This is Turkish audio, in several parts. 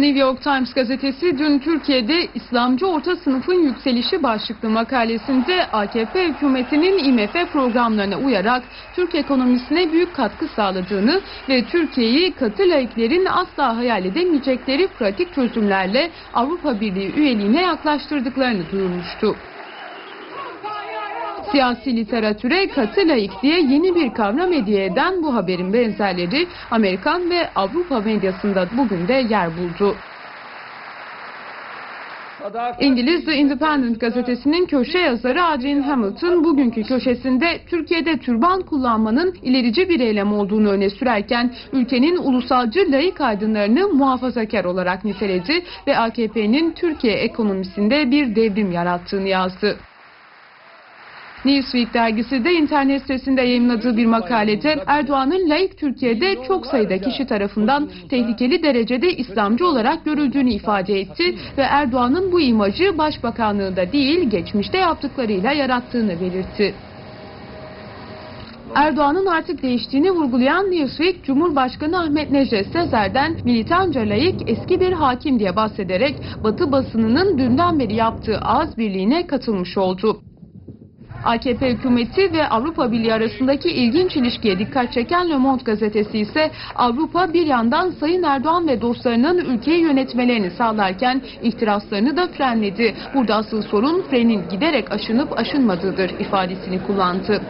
New York Times gazetesi dün Türkiye'de İslamcı orta sınıfın yükselişi başlıklı makalesinde AKP hükümetinin IMF programlarına uyarak Türk ekonomisine büyük katkı sağladığını ve Türkiye'yi katı laiklerin asla hayal edemeyecekleri pratik çözümlerle Avrupa Birliği üyeliğine yaklaştırdıklarını duyurmuştu. Siyasi literatüre katı laik diye yeni bir kavram hediye eden bu haberin benzerleri Amerikan ve Avrupa medyasında bugün de yer buldu. İngiliz The Independent gazetesinin köşe yazarı Adrian Hamilton bugünkü köşesinde Türkiye'de türban kullanmanın ilerici bir eylem olduğunu öne sürerken ülkenin ulusalcı laik aydınlarını muhafazakar olarak niteledi ve AKP'nin Türkiye ekonomisinde bir devrim yarattığını yazdı. Newsweek dergisi de internet sitesinde yayınladığı bir makalede Erdoğan'ın laik Türkiye'de çok sayıda kişi tarafından tehlikeli derecede İslamcı olarak görüldüğünü ifade etti ve Erdoğan'ın bu imajı başbakanlığında değil geçmişte yaptıklarıyla yarattığını belirtti. Erdoğan'ın artık değiştiğini vurgulayan Newsweek, Cumhurbaşkanı Ahmet Necdet Sezer'den militanca layık eski bir hakim diye bahsederek Batı basınının dünden beri yaptığı ağız birliğine katılmış oldu. AKP hükümeti ve Avrupa Birliği arasındaki ilginç ilişkiye dikkat çeken Le Monde gazetesi ise Avrupa bir yandan Sayın Erdoğan ve dostlarının ülkeyi yönetmelerini sağlarken ihtiraslarını da frenledi. Burada asıl sorun frenin giderek aşınıp aşınmadığıdır ifadesini kullandı.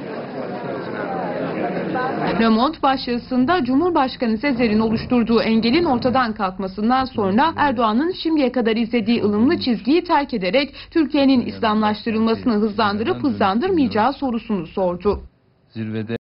Monde başyazısında Cumhurbaşkanı Sezer'in oluşturduğu engelin ortadan kalkmasından sonra Erdoğan'ın şimdiye kadar izlediği ılımlı çizgiyi terk ederek Türkiye'nin İslamlaştırılmasını hızlandırıp hızlandırmayacağı sorusunu sordu. Zirvede